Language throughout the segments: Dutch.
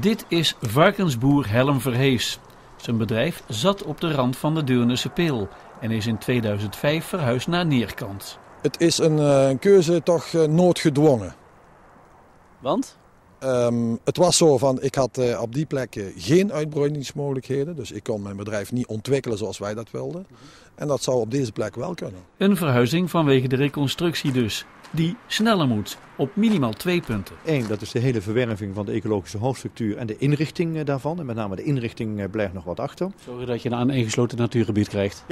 Dit is varkensboer Helm Verhees. Zijn bedrijf zat op de rand van de Deurnense Peel en is in 2005 verhuisd naar Neerkant. Het is een, eh, een keuze toch eh, noodgedwongen. Want? Ehm, het was zo van, ik had eh, op die plek eh, geen uitbreidingsmogelijkheden. Dus ik kon mijn bedrijf niet ontwikkelen zoals wij dat wilden. En dat zou op deze plek wel kunnen. Een verhuizing vanwege de reconstructie dus, die sneller moet, op minimaal twee punten. Eén, dat is de hele verwerving van de ecologische hoofdstructuur en de inrichting eh, daarvan. En met name de inrichting eh, blijft nog wat achter. Zorgen dat je een aaneengesloten natuurgebied krijgt.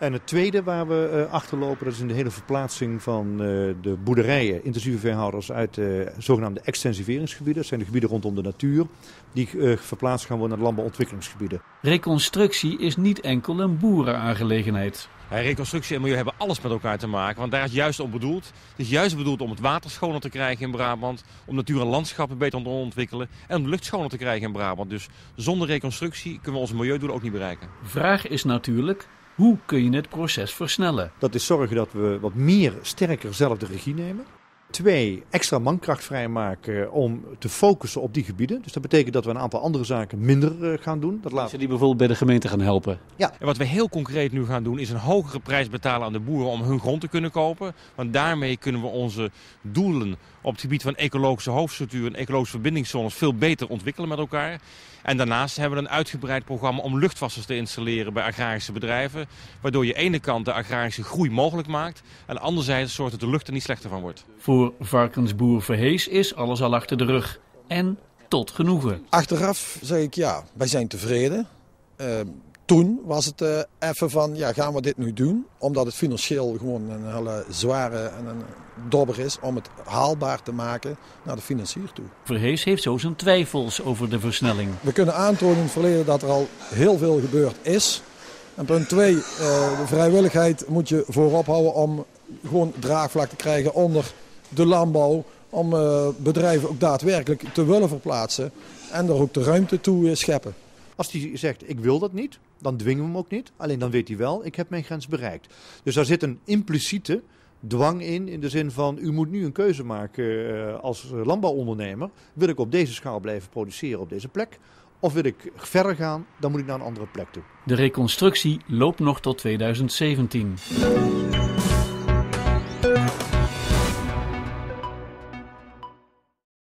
En het tweede waar we uh, achterlopen, dat is in de hele verplaatsing van uh, de boerderijen, intensieve veehouders uit de uh, zogenaamde extensiveringsgebieden. Dat zijn de gebieden rondom de natuur, die verplaatst gaan worden naar landbouwontwikkelingsgebieden. Reconstructie is niet enkel een boerenaangelegenheid. Reconstructie en milieu hebben alles met elkaar te maken, want daar is het juist op bedoeld. Het is juist bedoeld om het water schoner te krijgen in Brabant, om natuur en landschappen beter te ontwikkelen en om de lucht schoner te krijgen in Brabant. Dus zonder reconstructie kunnen we onze milieudoelen ook niet bereiken. Vraag is natuurlijk, hoe kun je het proces versnellen? Dat is zorgen dat we wat meer sterker zelf de regie nemen. Twee, extra mankracht vrijmaken om te focussen op die gebieden. Dus dat betekent dat we een aantal andere zaken minder gaan doen. Dat laat... die bijvoorbeeld bij de gemeente gaan helpen. Ja. En wat we heel concreet nu gaan doen is een hogere prijs betalen aan de boeren om hun grond te kunnen kopen. Want daarmee kunnen we onze doelen op het gebied van ecologische hoofdstructuur en ecologische verbindingszones veel beter ontwikkelen met elkaar. En daarnaast hebben we een uitgebreid programma om luchtwassers te installeren bij agrarische bedrijven. Waardoor je ene kant de agrarische groei mogelijk maakt en anderzijds zorgt dat de lucht er niet slechter van wordt. Voor varkensboer Verhees is alles al achter de rug. En tot genoegen. Achteraf zeg ik ja, wij zijn tevreden. Uh, toen was het uh, even van, ja, gaan we dit nu doen? Omdat het financieel gewoon een hele zware en een dobber is om het haalbaar te maken naar de financier toe. Verhees heeft zo zijn twijfels over de versnelling. We kunnen aantonen in het verleden dat er al heel veel gebeurd is. En punt twee, uh, de vrijwilligheid moet je voorop houden om gewoon draagvlak te krijgen onder de landbouw. Om uh, bedrijven ook daadwerkelijk te willen verplaatsen en er ook de ruimte toe scheppen. Als hij zegt, ik wil dat niet, dan dwingen we hem ook niet. Alleen dan weet hij wel, ik heb mijn grens bereikt. Dus daar zit een impliciete dwang in, in de zin van, u moet nu een keuze maken uh, als landbouwondernemer. Wil ik op deze schaal blijven produceren op deze plek? Of wil ik verder gaan, dan moet ik naar een andere plek toe. De reconstructie loopt nog tot 2017.